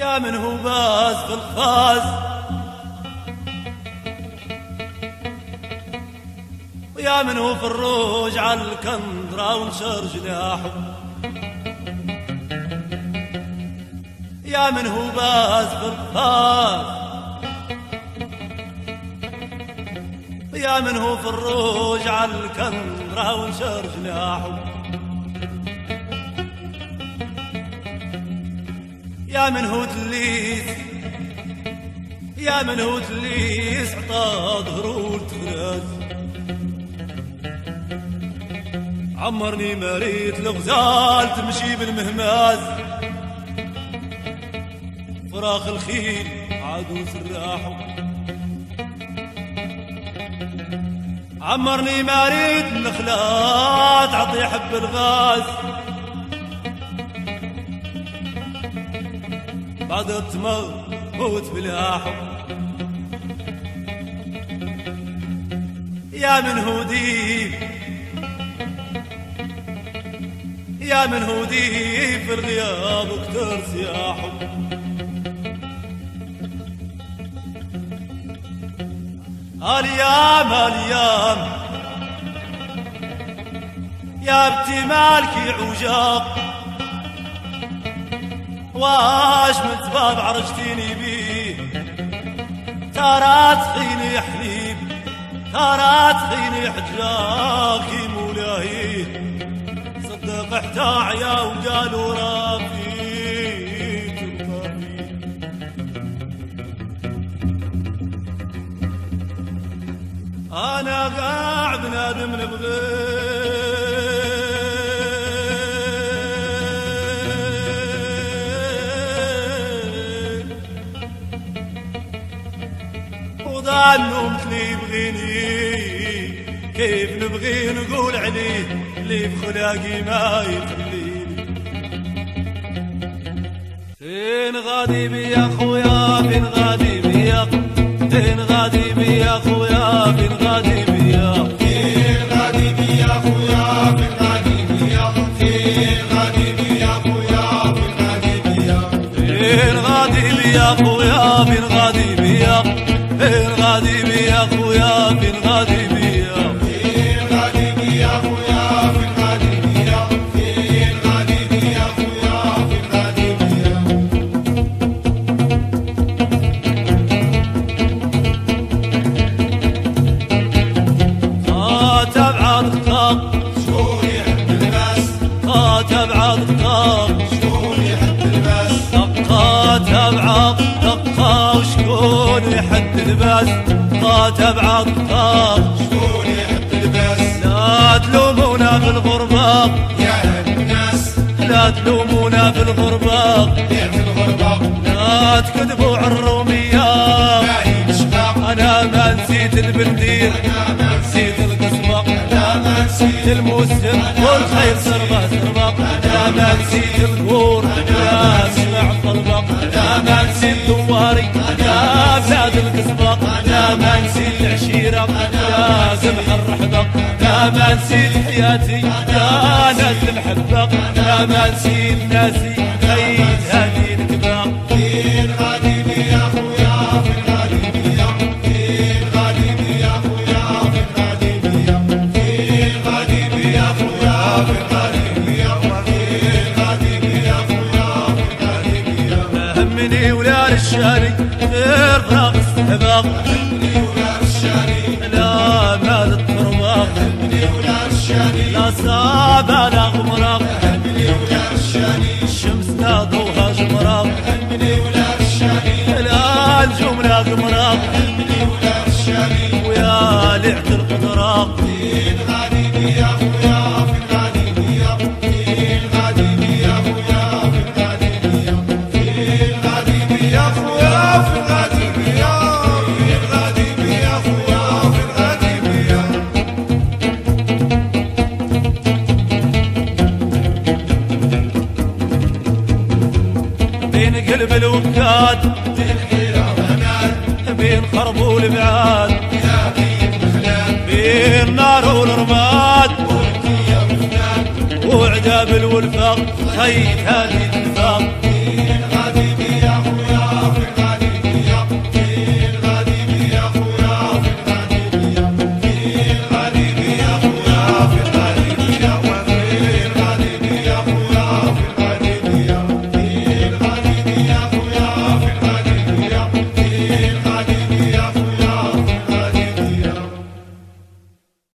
يا من هو باز في الخاز. ويا من هو في الروج على الكندرة ونشر جناحه. يا من هو باز في الخاز. يا من هو في الروج على الكندرة ونشر جناحه. يا من هو تليس يا من هو تليس عطا ظهرو التفراز عمرني مريت الغزال تمشي بالمهماز فراخ الخيل عادو سراحو عمرني مريت النخلات عطي حب الغاز. بعد تموت بلا حب يا من هودي يا من هودي في الغياب كتر سياحه. اليام اليام يا ابتي مالكي عجاق واش من سباب عرجتيني بيه ترى تخيني حليب ترى تخيني حجاكي مولاي. صدق احتاعيا وقالوا رافي أنا قاعد نادم نبغي عنه مثل يبغيني كيف نبغي نقول عليه اللي بخلاقي ما يخليني فين غادي بيا خويا فين غادي بيا فين غادي بيا خويا فين غادي بيا فين غادي بيا خويا فين غادي بيا غادي بيا خويا غادي بيا غادي بيا خويا فين غادي بيا؟ قات بعض شكون يحب الباس لا تلومونا في الغربة يا الناس. لا تلومونا في الغربة في الغربة لا تكذبوا على الرومية. أنا ما نسيت البندير. أنا ما نسيت القصبة. أنا ما نسيت الموسم. والخير سربة سربة. أنا ما نسيت الكور سمح الرحبق لا ما نسيت حياتي يا ناس الحبق لا ما نسيت ناسي خير هذه الكبار همني ولا رشاني غير راقص هباط همني ولا رشاني. لا مال الترباق مني ولا رشاني لا صعب على غمراق مني ولا رشاني الشمس لا ضوها جمراق مني ولا رشاني لا الجملة غمراق مني ولا رشاني ويا لعت القدراق فين غادي بيا خويا فين غادي بيا فين غادي بيا خويا فين غادي بيا فين غادي بيا خويا فين غادي بيا كل وبكاد بين خرب والبعاد بين نار والرماد وعذاب الولفق خيت هذه النفاق.